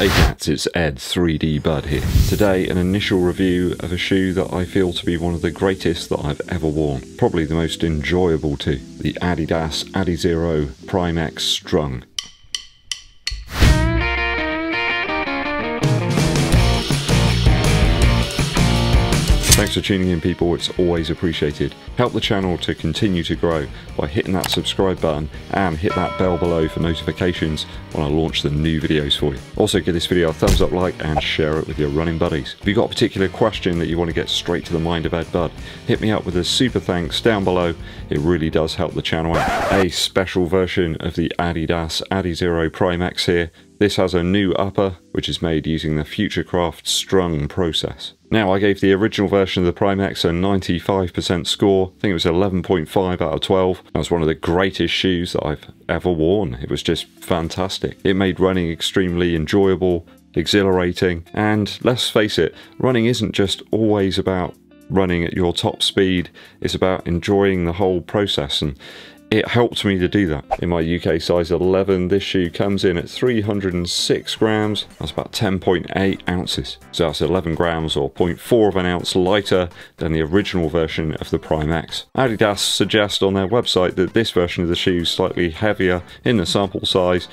Hey cats, it's Ed 3D Bud here. Today an initial review of a shoe that I feel to be one of the greatest that I've ever worn. Probably the most enjoyable too. The Adidas Adizero Prime X Strung. Thanks for tuning in people, it's always appreciated. Help the channel to continue to grow by hitting that subscribe button and hit that bell below for notifications when I launch the new videos for you. Also give this video a thumbs up like and share it with your running buddies. If you've got a particular question that you want to get straight to the mind of Ed Bud, hit me up with a super thanks down below. It really does help the channel out. A special version of the Adidas Adizero Prime X here this has a new upper, which is made using the Futurecraft strung process. Now, I gave the original version of the Prime X a 95% score. I think it was 11.5 out of 12. That was one of the greatest shoes that I've ever worn. It was just fantastic. It made running extremely enjoyable, exhilarating, and let's face it, running isn't just always about running at your top speed. It's about enjoying the whole process and it helped me to do that. In my UK size 11, this shoe comes in at 306 grams. That's about 10.8 ounces. So that's 11 grams or 0.4 of an ounce lighter than the original version of the Prime X. Adidas suggest on their website that this version of the shoe is slightly heavier in the sample size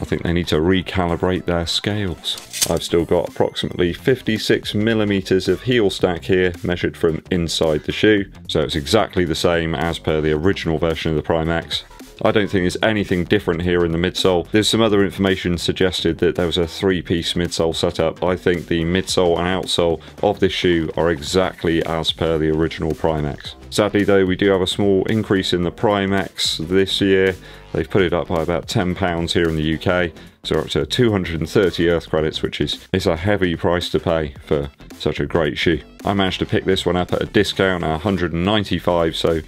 I think they need to recalibrate their scales. I've still got approximately 56 millimeters of heel stack here measured from inside the shoe, so it's exactly the same as per the original version of the Prime X. I don't think there's anything different here in the midsole. There's some other information suggested that there was a three-piece midsole setup. I think the midsole and outsole of this shoe are exactly as per the original Prime X. Sadly though, we do have a small increase in the Prime X this year. They've put it up by about £10 here in the UK, so up to 230 Earth credits, which is it's a heavy price to pay for such a great shoe. I managed to pick this one up at a discount at 195, so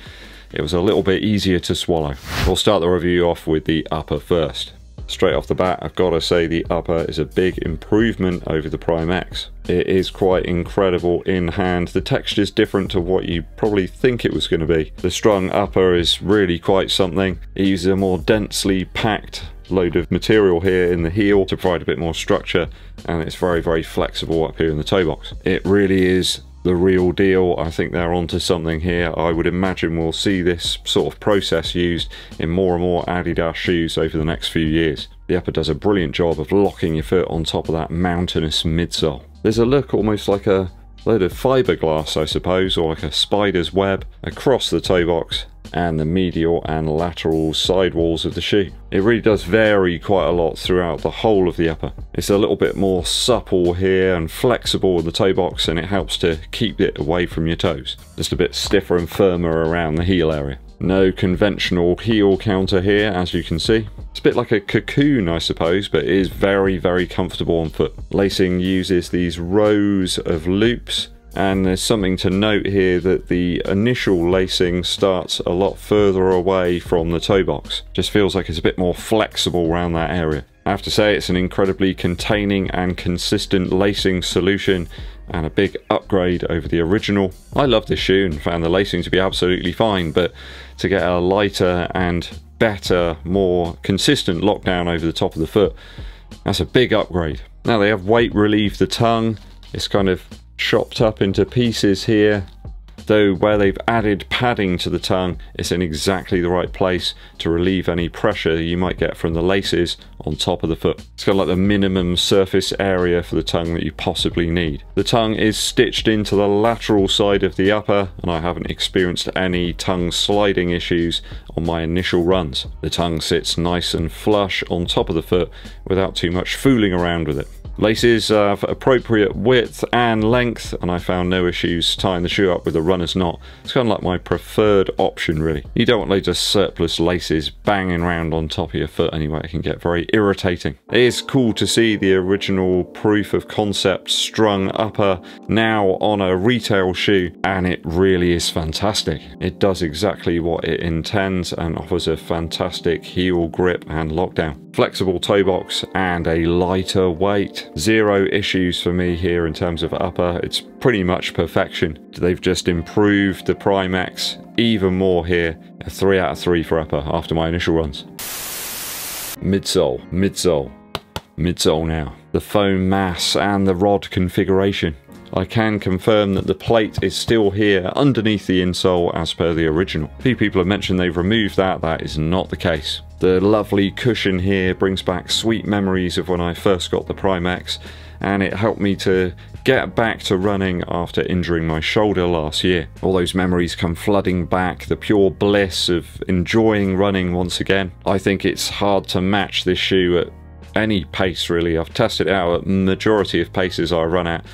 it was a little bit easier to swallow. We'll start the review off with the upper first. Straight off the bat, I've got to say the upper is a big improvement over the Prime X. It is quite incredible in hand. The texture is different to what you probably think it was going to be. The strung upper is really quite something. It uses a more densely packed load of material here in the heel to provide a bit more structure and it's very very flexible up here in the toe box. It really is the real deal. I think they're onto something here. I would imagine we'll see this sort of process used in more and more Adidas shoes over the next few years. The upper does a brilliant job of locking your foot on top of that mountainous midsole. There's a look almost like a load of fiberglass, I suppose, or like a spider's web across the toe box and the medial and lateral sidewalls of the shoe. It really does vary quite a lot throughout the whole of the upper. It's a little bit more supple here and flexible in the toe box and it helps to keep it away from your toes. Just a bit stiffer and firmer around the heel area. No conventional heel counter here as you can see. It's a bit like a cocoon I suppose but it is very very comfortable on foot. Lacing uses these rows of loops and there's something to note here that the initial lacing starts a lot further away from the toe box. Just feels like it's a bit more flexible around that area. I have to say it's an incredibly containing and consistent lacing solution and a big upgrade over the original. I love this shoe and found the lacing to be absolutely fine, but to get a lighter and better, more consistent lockdown over the top of the foot, that's a big upgrade. Now they have weight relieve the tongue. It's kind of chopped up into pieces here though where they've added padding to the tongue it's in exactly the right place to relieve any pressure you might get from the laces on top of the foot. It's got like the minimum surface area for the tongue that you possibly need. The tongue is stitched into the lateral side of the upper and I haven't experienced any tongue sliding issues on my initial runs. The tongue sits nice and flush on top of the foot without too much fooling around with it. Laces uh, of appropriate width and length, and I found no issues tying the shoe up with a runner's knot. It's kind of like my preferred option, really. You don't want loads of surplus laces banging around on top of your foot anyway. It can get very irritating. It is cool to see the original proof of concept strung upper now on a retail shoe, and it really is fantastic. It does exactly what it intends and offers a fantastic heel grip and lockdown. Flexible toe box and a lighter weight. Zero issues for me here in terms of upper. It's pretty much perfection. They've just improved the Prime X even more here. A 3 out of 3 for upper after my initial runs. Midsole, midsole, midsole now. the foam mass and the rod configuration. I can confirm that the plate is still here underneath the insole as per the original. A few people have mentioned they've removed that, that is not the case. The lovely cushion here brings back sweet memories of when I first got the Primex and it helped me to get back to running after injuring my shoulder last year. All those memories come flooding back, the pure bliss of enjoying running once again. I think it's hard to match this shoe at any pace really. I've tested it out at majority of paces I run at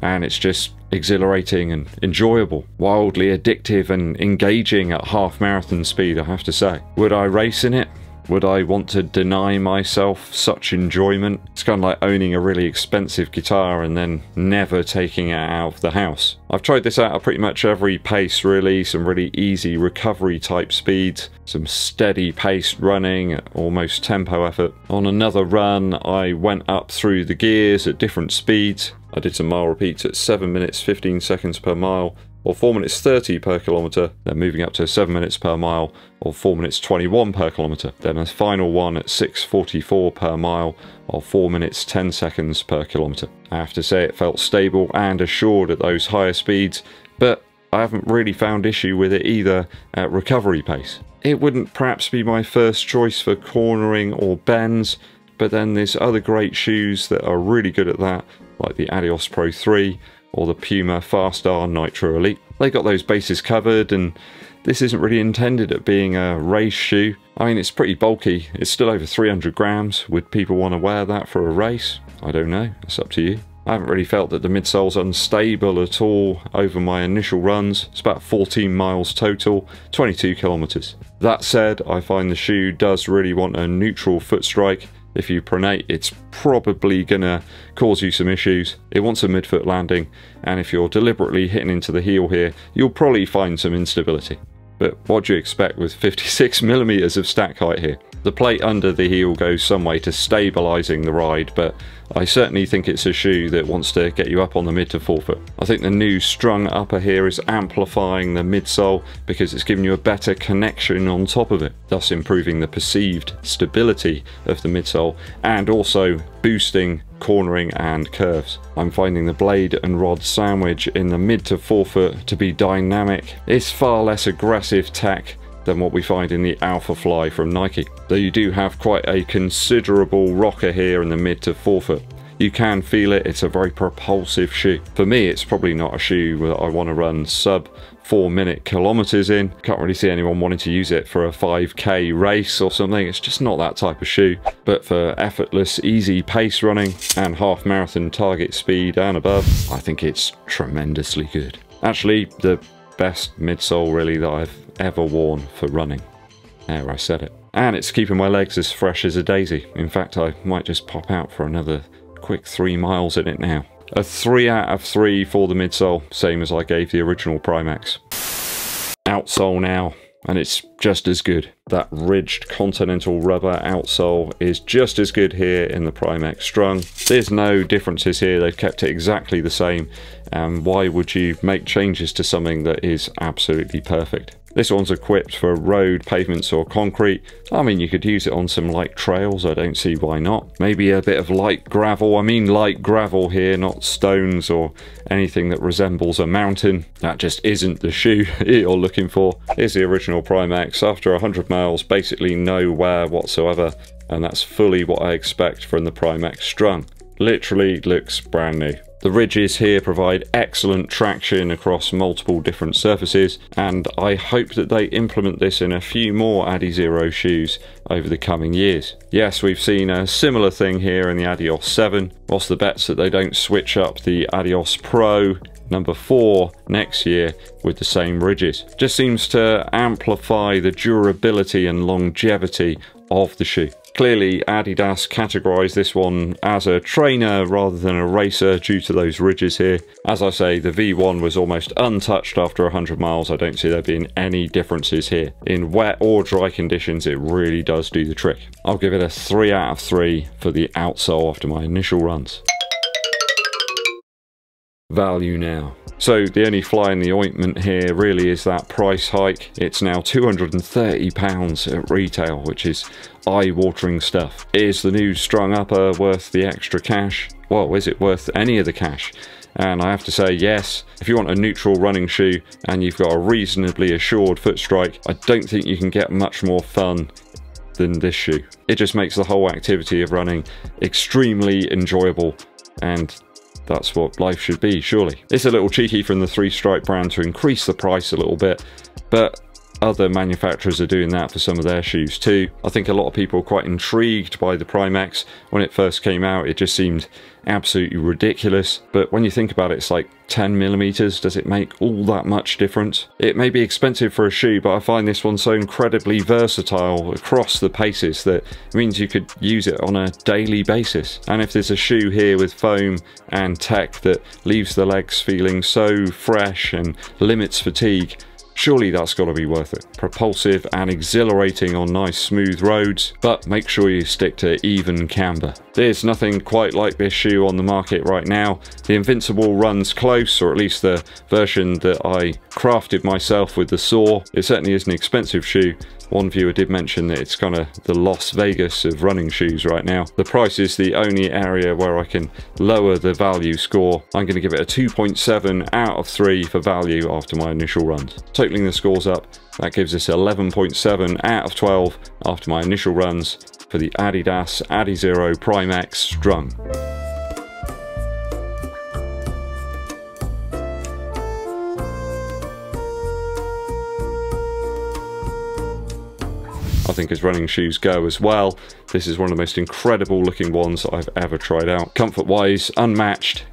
and it's just exhilarating and enjoyable, wildly addictive and engaging at half marathon speed, I have to say. Would I race in it? Would I want to deny myself such enjoyment? It's kind of like owning a really expensive guitar and then never taking it out of the house. I've tried this out at pretty much every pace really, some really easy recovery type speeds, some steady paced running, almost tempo effort. On another run I went up through the gears at different speeds. I did some mile repeats at 7 minutes 15 seconds per mile or 4 minutes 30 per kilometre, then moving up to 7 minutes per mile, or 4 minutes 21 per kilometre, then a final one at 6.44 per mile, or 4 minutes 10 seconds per kilometre. I have to say it felt stable and assured at those higher speeds, but I haven't really found issue with it either at recovery pace. It wouldn't perhaps be my first choice for cornering or bends, but then there's other great shoes that are really good at that, like the Adios Pro 3, or the Puma Fast-R Nitro Elite. They got those bases covered and this isn't really intended at being a race shoe. I mean, it's pretty bulky. It's still over 300 grams. Would people want to wear that for a race? I don't know. It's up to you. I haven't really felt that the midsole's unstable at all over my initial runs. It's about 14 miles total, 22 kilometres. That said, I find the shoe does really want a neutral foot strike if you pronate, it's probably going to cause you some issues. It wants a midfoot landing, and if you're deliberately hitting into the heel here, you'll probably find some instability. But what do you expect with 56 millimeters of stack height here? The plate under the heel goes some way to stabilising the ride, but I certainly think it's a shoe that wants to get you up on the mid to forefoot. I think the new strung upper here is amplifying the midsole because it's giving you a better connection on top of it, thus improving the perceived stability of the midsole and also boosting cornering and curves. I'm finding the blade and rod sandwich in the mid to forefoot to be dynamic. It's far less aggressive tech than what we find in the Alphafly from Nike. Though you do have quite a considerable rocker here in the mid to forefoot. You can feel it, it's a very propulsive shoe. For me, it's probably not a shoe that I want to run sub four minute kilometers in. Can't really see anyone wanting to use it for a 5k race or something. It's just not that type of shoe. But for effortless, easy pace running and half marathon target speed and above, I think it's tremendously good. Actually, the best midsole really that I've ever worn for running. There, I said it. And it's keeping my legs as fresh as a daisy. In fact, I might just pop out for another quick three miles in it now. A 3 out of 3 for the midsole, same as I gave the original Primex. Outsole now, and it's just as good. That ridged Continental rubber outsole is just as good here in the Primex Strung. There's no differences here, they've kept it exactly the same. And why would you make changes to something that is absolutely perfect? This one's equipped for road, pavements or concrete. I mean, you could use it on some light trails, I don't see why not. Maybe a bit of light gravel, I mean light gravel here, not stones or anything that resembles a mountain. That just isn't the shoe you're looking for. Here's the original Primex. After 100 miles, basically no wear whatsoever, and that's fully what I expect from the Primex Strung. Literally looks brand new. The ridges here provide excellent traction across multiple different surfaces and I hope that they implement this in a few more Adizero shoes over the coming years. Yes, we've seen a similar thing here in the Adios 7. What's the bets that they don't switch up the Adios Pro number 4 next year with the same ridges? Just seems to amplify the durability and longevity of the shoe. Clearly, Adidas categorised this one as a trainer rather than a racer due to those ridges here. As I say, the V1 was almost untouched after 100 miles. I don't see there being any differences here. In wet or dry conditions, it really does do the trick. I'll give it a 3 out of 3 for the outsole after my initial runs. Value now. So the only fly in the ointment here really is that price hike. It's now £230 at retail, which is eye-watering stuff. Is the new strung upper uh, worth the extra cash? Well, is it worth any of the cash? And I have to say, yes, if you want a neutral running shoe and you've got a reasonably assured foot strike, I don't think you can get much more fun than this shoe. It just makes the whole activity of running extremely enjoyable and that's what life should be, surely. It's a little cheeky from the Three Stripe brand to increase the price a little bit, but other manufacturers are doing that for some of their shoes too. I think a lot of people are quite intrigued by the Primex. When it first came out, it just seemed absolutely ridiculous. But when you think about it, it's like 10 millimeters. Does it make all that much difference? It may be expensive for a shoe, but I find this one so incredibly versatile across the paces that means you could use it on a daily basis. And if there's a shoe here with foam and tech that leaves the legs feeling so fresh and limits fatigue, Surely that's got to be worth it. Propulsive and exhilarating on nice smooth roads, but make sure you stick to even camber. There's nothing quite like this shoe on the market right now. The Invincible runs close, or at least the version that I crafted myself with the saw. It certainly is an expensive shoe, one viewer did mention that it's kind of the Las Vegas of running shoes right now. The price is the only area where I can lower the value score. I'm going to give it a 2.7 out of 3 for value after my initial runs. Totaling the scores up, that gives us 11.7 out of 12 after my initial runs for the Adidas Adizero Primex Strung. I think as running shoes go as well. This is one of the most incredible looking ones I've ever tried out. Comfort wise, unmatched,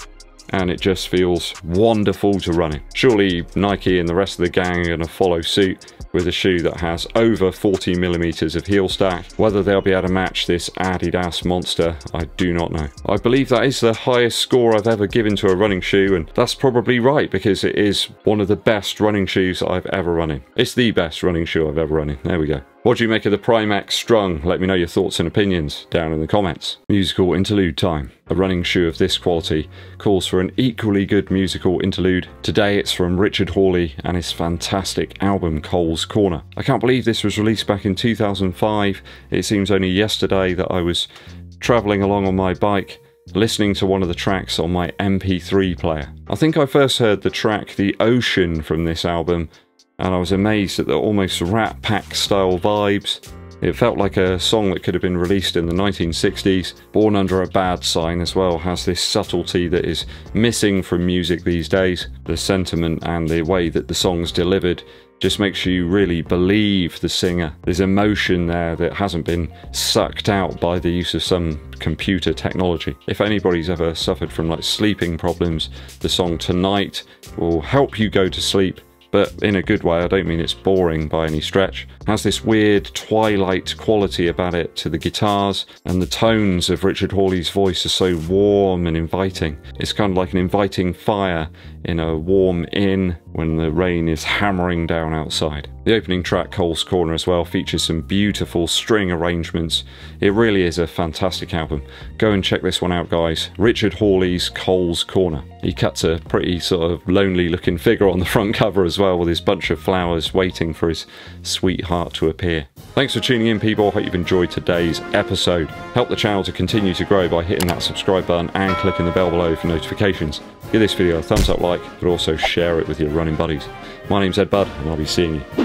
and it just feels wonderful to run in. Surely Nike and the rest of the gang are going to follow suit with a shoe that has over 40 millimeters of heel stack. Whether they'll be able to match this Adidas monster, I do not know. I believe that is the highest score I've ever given to a running shoe, and that's probably right because it is one of the best running shoes I've ever run in. It's the best running shoe I've ever run in. There we go. What do you make of the Primex Strung? Let me know your thoughts and opinions down in the comments. Musical interlude time. A running shoe of this quality calls for an equally good musical interlude. Today it's from Richard Hawley and his fantastic album Coles Corner. I can't believe this was released back in 2005. It seems only yesterday that I was travelling along on my bike listening to one of the tracks on my MP3 player. I think I first heard the track The Ocean from this album and I was amazed at the almost Rat Pack style vibes. It felt like a song that could have been released in the 1960s. Born Under a Bad Sign as well has this subtlety that is missing from music these days. The sentiment and the way that the song's delivered just makes you really believe the singer. There's emotion there that hasn't been sucked out by the use of some computer technology. If anybody's ever suffered from like sleeping problems, the song Tonight will help you go to sleep but in a good way. I don't mean it's boring by any stretch. It has this weird twilight quality about it to the guitars, and the tones of Richard Hawley's voice are so warm and inviting. It's kind of like an inviting fire in a warm inn when the rain is hammering down outside. The opening track, Coles Corner, as well, features some beautiful string arrangements. It really is a fantastic album. Go and check this one out, guys. Richard Hawley's Coles Corner. He cuts a pretty sort of lonely looking figure on the front cover as well, with his bunch of flowers waiting for his sweetheart to appear. Thanks for tuning in, people. I hope you've enjoyed today's episode. Help the channel to continue to grow by hitting that subscribe button and clicking the bell below for notifications. Give this video a thumbs up like, but also share it with your running buddies. My name's Ed Bud, and I'll be seeing you